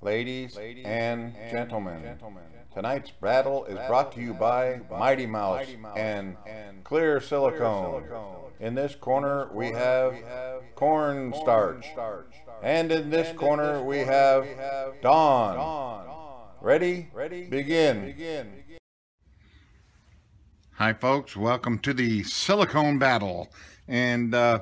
Ladies Ladies and gentlemen, gentlemen, tonight's battle is brought to you by Mity Mouse and Clear Silicone. In this corner we have cornstarch. And in this corner we have Dawn. Ready? Begin. Hi folks, welcome to the silicone battle. And uh,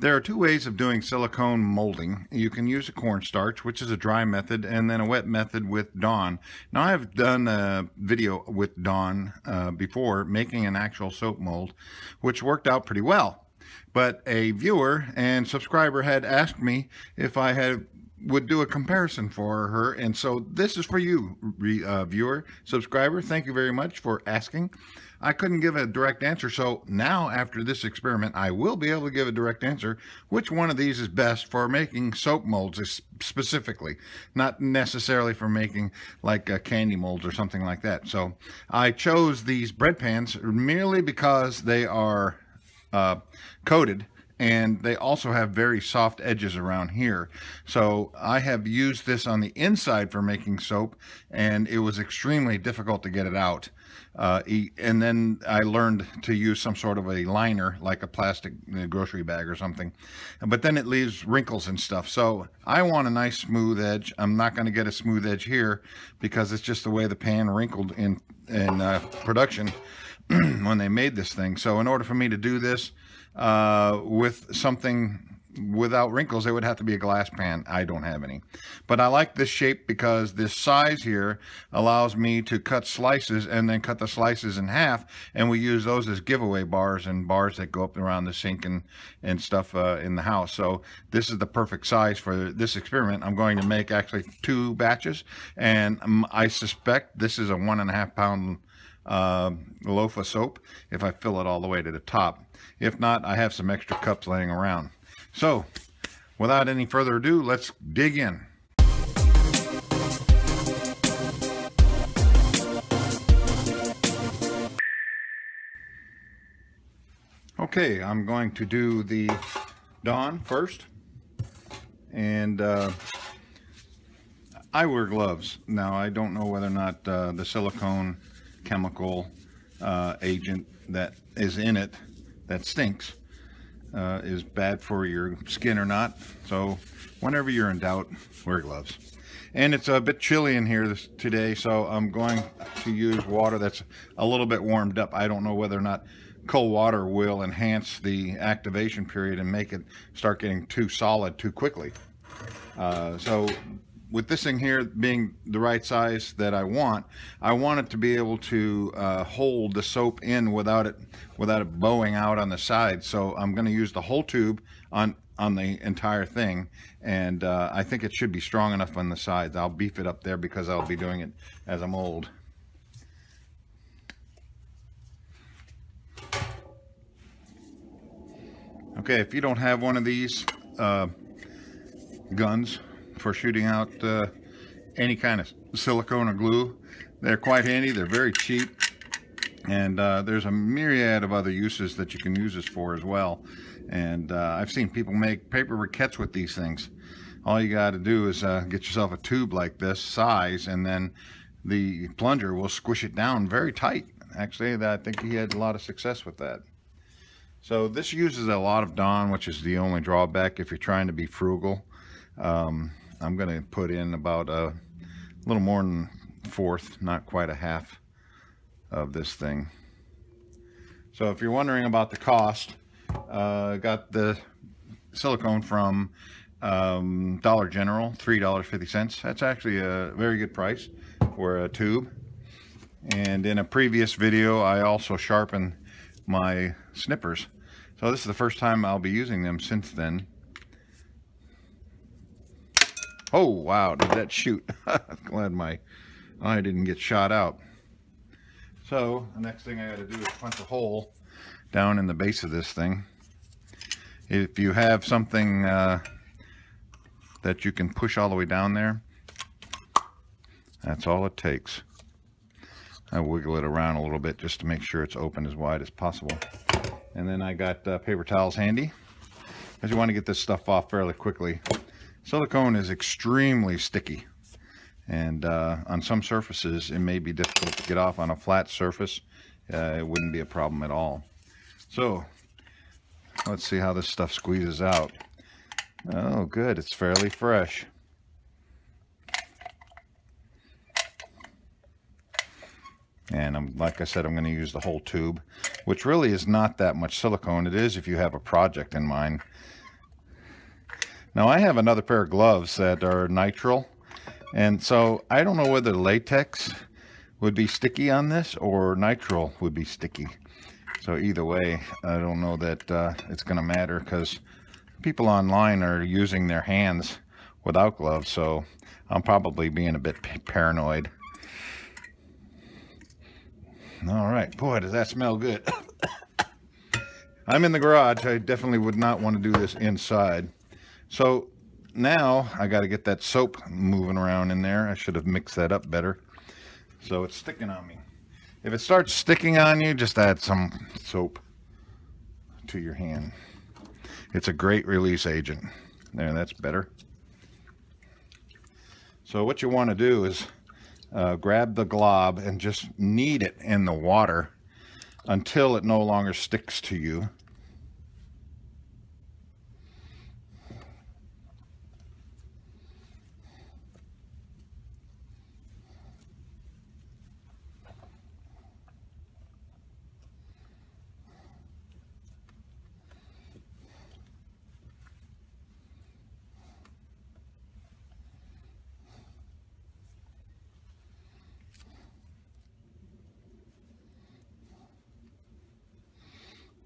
there are two ways of doing silicone molding. You can use a cornstarch, which is a dry method, and then a wet method with Dawn. Now, I've done a video with Dawn uh, before, making an actual soap mold, which worked out pretty well. But a viewer and subscriber had asked me if I had would do a comparison for her. And so this is for you, uh, viewer, subscriber. Thank you very much for asking. I couldn't give a direct answer. So now after this experiment, I will be able to give a direct answer. Which one of these is best for making soap molds specifically, not necessarily for making like uh, candy molds or something like that. So I chose these bread pans merely because they are uh, coated and they also have very soft edges around here. So I have used this on the inside for making soap and it was extremely difficult to get it out. Uh, and then I learned to use some sort of a liner, like a plastic grocery bag or something. But then it leaves wrinkles and stuff. So I want a nice smooth edge. I'm not going to get a smooth edge here because it's just the way the pan wrinkled in, in uh, production when they made this thing. So in order for me to do this, uh, with something without wrinkles, it would have to be a glass pan. I don't have any. But I like this shape because this size here allows me to cut slices and then cut the slices in half. And we use those as giveaway bars and bars that go up around the sink and, and stuff uh, in the house. So this is the perfect size for this experiment. I'm going to make actually two batches. And um, I suspect this is a one and a half pound uh, loaf of soap if I fill it all the way to the top. If not, I have some extra cups laying around. So, without any further ado, let's dig in. Okay, I'm going to do the Dawn first. And uh, I wear gloves. Now, I don't know whether or not uh, the silicone chemical uh, agent that is in it that stinks uh, is bad for your skin or not. So whenever you're in doubt, wear gloves. And it's a bit chilly in here this, today, so I'm going to use water that's a little bit warmed up. I don't know whether or not cold water will enhance the activation period and make it start getting too solid too quickly. Uh, so with this thing here being the right size that I want, I want it to be able to uh, hold the soap in without it without it bowing out on the side. So I'm going to use the whole tube on on the entire thing, and uh, I think it should be strong enough on the sides. I'll beef it up there because I'll be doing it as I'm old. Okay, if you don't have one of these uh, guns, for shooting out uh, any kind of silicone or glue. They're quite handy. They're very cheap. And uh, there's a myriad of other uses that you can use this for as well. And uh, I've seen people make paper briquettes with these things. All you got to do is uh, get yourself a tube like this size and then the plunger will squish it down very tight. Actually, I think he had a lot of success with that. So this uses a lot of Dawn, which is the only drawback if you're trying to be frugal. Um, I'm going to put in about a little more than fourth, not quite a half of this thing. So if you're wondering about the cost, uh, got the silicone from um, Dollar General, $3.50. That's actually a very good price for a tube. And in a previous video, I also sharpened my snippers. So this is the first time I'll be using them since then. Oh, wow, did that shoot? I'm Glad my eye didn't get shot out. So, the next thing I got to do is punch a hole down in the base of this thing. If you have something uh, that you can push all the way down there, that's all it takes. I wiggle it around a little bit just to make sure it's open as wide as possible. And then I got uh, paper towels handy because you want to get this stuff off fairly quickly Silicone is extremely sticky. And uh, on some surfaces, it may be difficult to get off. On a flat surface, uh, it wouldn't be a problem at all. So, let's see how this stuff squeezes out. Oh, good. It's fairly fresh. And I'm, like I said, I'm going to use the whole tube, which really is not that much silicone. It is if you have a project in mind. Now I have another pair of gloves that are nitrile. And so I don't know whether latex would be sticky on this or nitrile would be sticky. So either way, I don't know that uh, it's going to matter because people online are using their hands without gloves. So I'm probably being a bit paranoid. All right. Boy, does that smell good. I'm in the garage. I definitely would not want to do this inside. So now I got to get that soap moving around in there. I should have mixed that up better. So it's sticking on me. If it starts sticking on you, just add some soap to your hand. It's a great release agent. There, that's better. So what you want to do is uh, grab the glob and just knead it in the water until it no longer sticks to you.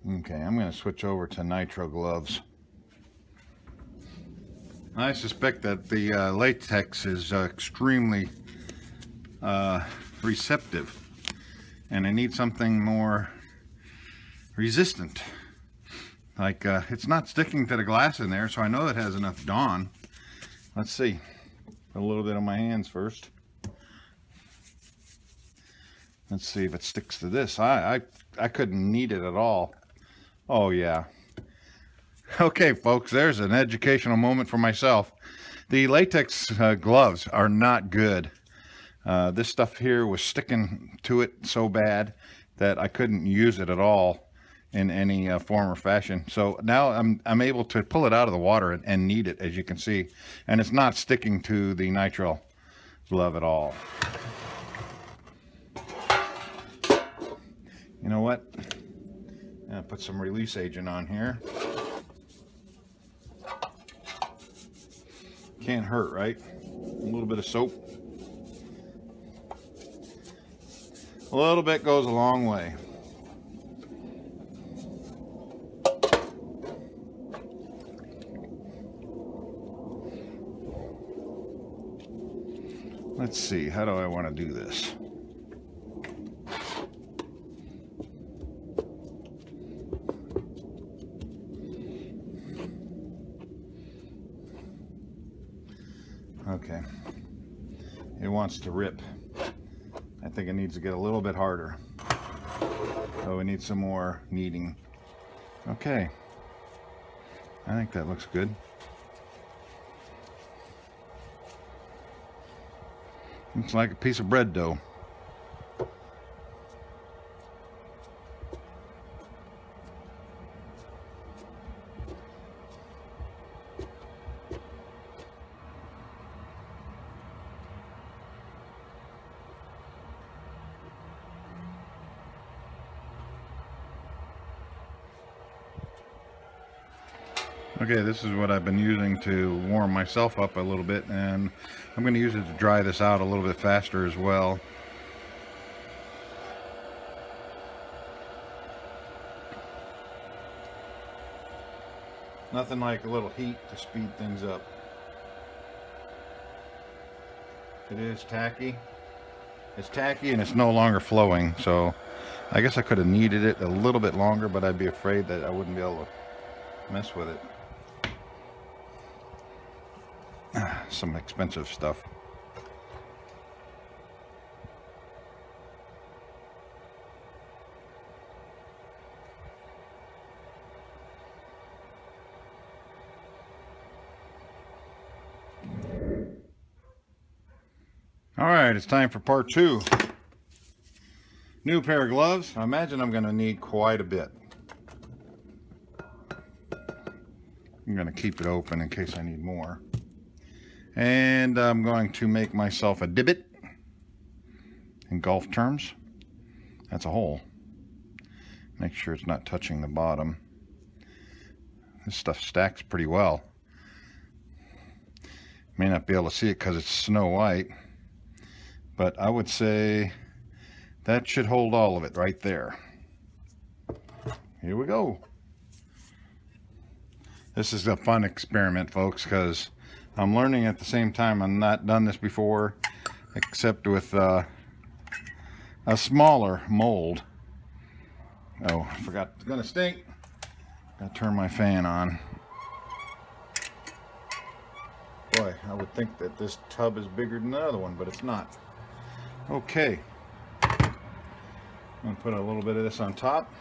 Okay, I'm going to switch over to nitrile gloves. I suspect that the uh, latex is uh, extremely uh, receptive and I need something more resistant. Like uh, it's not sticking to the glass in there so I know it has enough Dawn. Let's see. A little bit on my hands first. Let's see if it sticks to this. I, I, I couldn't knead it at all. Oh, yeah. Okay, folks, there's an educational moment for myself. The latex uh, gloves are not good. Uh, this stuff here was sticking to it so bad that I couldn't use it at all in any uh, form or fashion. So now I'm, I'm able to pull it out of the water and, and knead it, as you can see. And it's not sticking to the nitrile glove at all. You know what? And put some release agent on here. Can't hurt, right? A little bit of soap. A little bit goes a long way. Let's see, how do I want to do this? Okay. It wants to rip. I think it needs to get a little bit harder. So we need some more kneading. Okay. I think that looks good. Looks like a piece of bread dough. Okay, this is what I've been using to warm myself up a little bit and I'm going to use it to dry this out a little bit faster as well. Nothing like a little heat to speed things up. It is tacky. It's tacky and it's no longer flowing, so I guess I could have kneaded it a little bit longer, but I'd be afraid that I wouldn't be able to mess with it. some expensive stuff. All right, it's time for part two. New pair of gloves. I imagine I'm going to need quite a bit. I'm going to keep it open in case I need more. And I'm going to make myself a divot in golf terms. That's a hole. Make sure it's not touching the bottom. This stuff stacks pretty well. May not be able to see it because it's snow white. But I would say that should hold all of it right there. Here we go. This is a fun experiment, folks, because I'm learning at the same time. I've not done this before, except with uh, a smaller mold. Oh, I forgot. It's going to stink. Got to turn my fan on. Boy, I would think that this tub is bigger than the other one, but it's not. Okay. I'm going to put a little bit of this on top.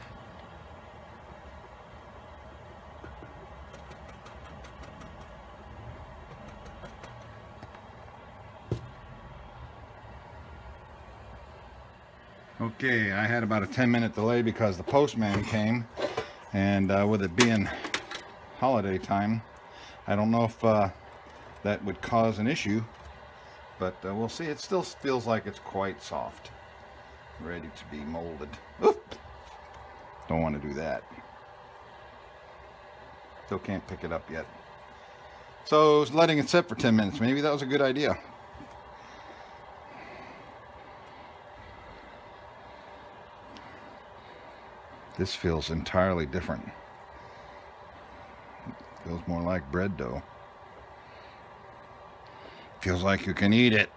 Okay, I had about a 10 minute delay because the postman came and uh, with it being holiday time, I don't know if uh, that would cause an issue, but uh, we'll see. It still feels like it's quite soft, ready to be molded. Oop! Don't want to do that. Still can't pick it up yet. So letting it sit for 10 minutes, maybe that was a good idea. This feels entirely different. Feels more like bread dough. Feels like you can eat it.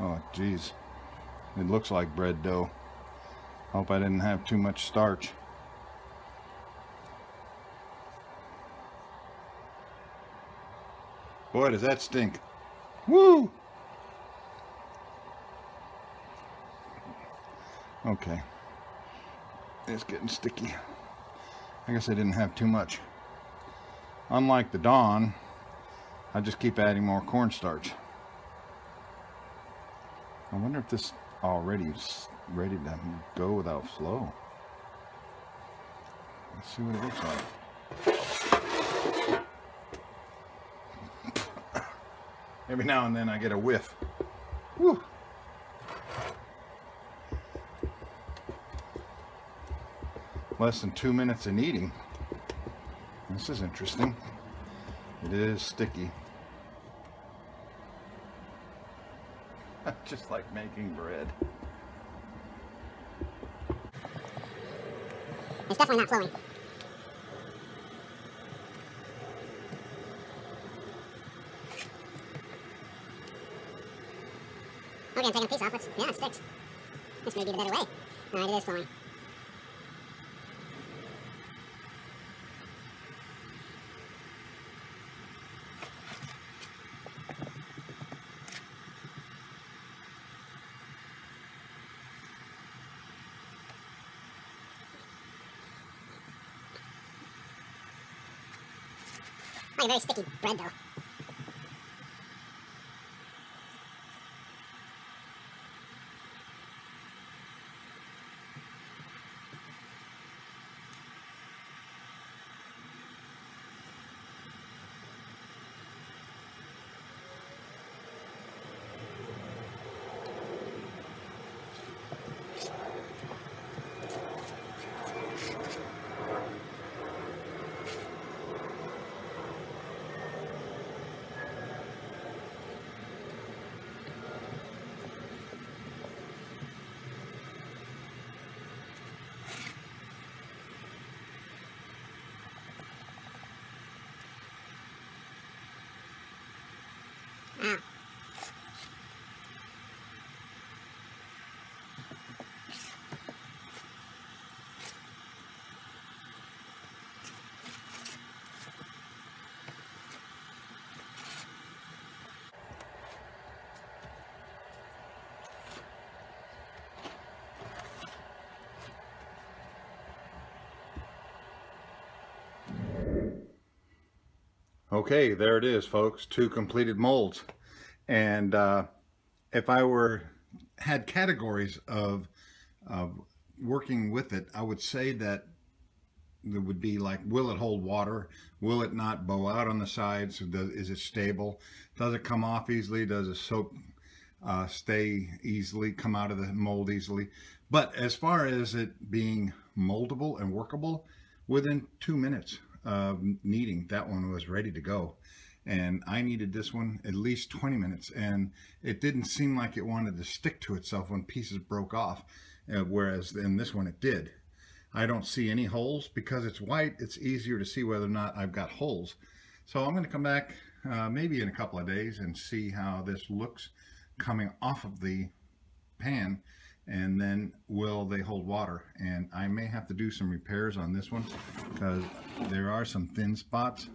Oh, geez. It looks like bread dough. Hope I didn't have too much starch. Boy, does that stink. Woo! Okay. It's getting sticky. I guess I didn't have too much. Unlike the Dawn, I just keep adding more cornstarch. I wonder if this already is ready to go without flow. Let's see what it looks like. Every now and then I get a whiff. Woo! Less than two minutes in eating. This is interesting. It is sticky. Just like making bread. It's definitely not flowing. Okay, I'm taking a piece off. It's, yeah, it sticks. This may be the better way. Alright, it is flowing. Very sticky bread though. Ah. Okay, there it is, folks. Two completed molds. And uh, if I were had categories of, of working with it, I would say that there would be like, will it hold water? Will it not bow out on the sides? Does, is it stable? Does it come off easily? Does the soap uh, stay easily, come out of the mold easily? But as far as it being moldable and workable, within two minutes of kneading, that one was ready to go. And I kneaded this one at least 20 minutes. And it didn't seem like it wanted to stick to itself when pieces broke off. Uh, whereas in this one it did. I don't see any holes because it's white. It's easier to see whether or not I've got holes. So I'm going to come back uh, maybe in a couple of days and see how this looks coming off of the pan and then will they hold water? And I may have to do some repairs on this one because there are some thin spots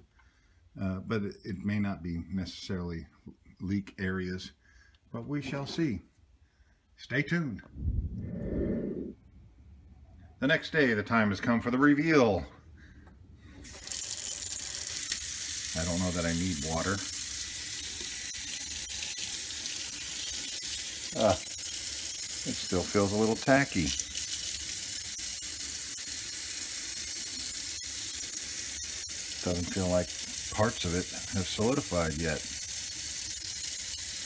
uh, but it, it may not be necessarily leak areas but we shall see. Stay tuned. The next day the time has come for the reveal. I don't know that I need water. Ah, it still feels a little tacky. Doesn't feel like parts of it have solidified yet.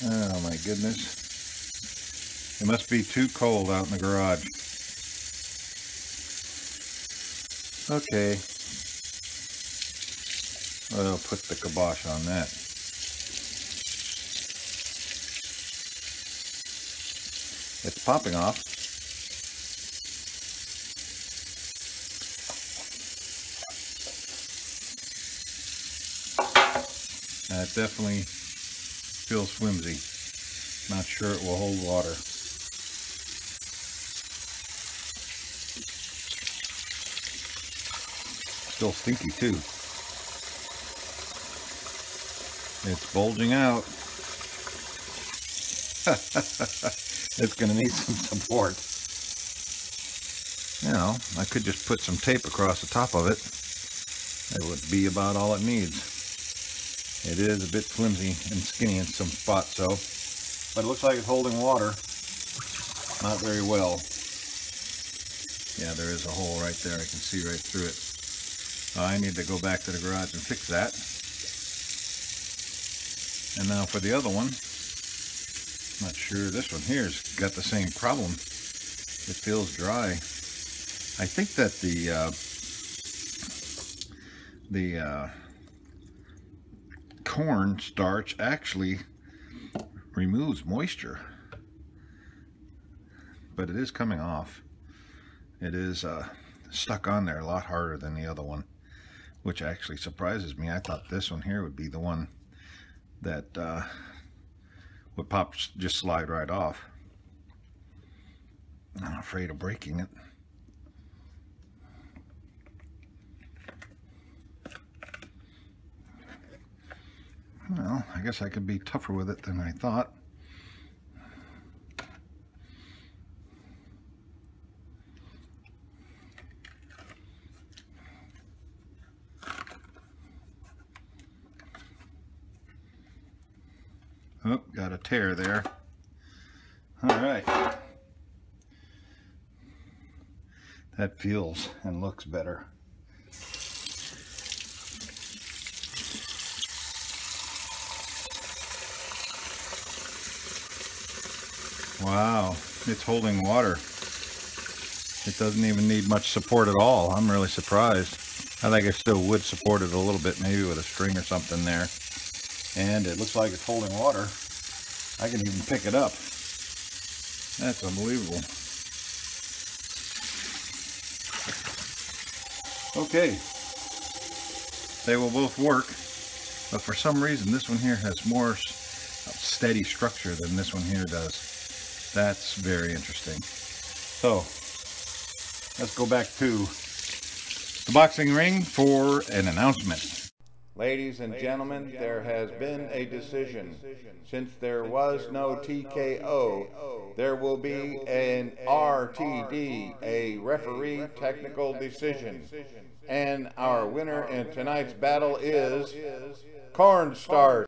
Oh my goodness. It must be too cold out in the garage. Okay. I'll put the kibosh on that. Popping off. That definitely feels flimsy. Not sure it will hold water. Still stinky too. It's bulging out. it's going to need some support. You know, I could just put some tape across the top of it. It would be about all it needs. It is a bit flimsy and skinny in some spots, so, but it looks like it's holding water. Not very well. Yeah, there is a hole right there. I can see right through it. Uh, I need to go back to the garage and fix that. And now for the other one, not sure this one here's got the same problem. It feels dry. I think that the uh, the uh, corn starch actually removes moisture, but it is coming off. It is uh, stuck on there a lot harder than the other one, which actually surprises me. I thought this one here would be the one that uh, would pop just slide right off. I'm afraid of breaking it. Well, I guess I could be tougher with it than I thought. Oh, got a tear there. All right. That feels and looks better. Wow, it's holding water. It doesn't even need much support at all. I'm really surprised. I think I still would support it a little bit, maybe with a string or something there and it looks like it's holding water. I can even pick it up. That's unbelievable. Okay, they will both work, but for some reason this one here has more steady structure than this one here does. That's very interesting. So, let's go back to the boxing ring for an announcement. Ladies and gentlemen, there has been a decision. Since there was no TKO, there will be an RTD, a referee technical decision. And our winner in tonight's battle is Cornstarch.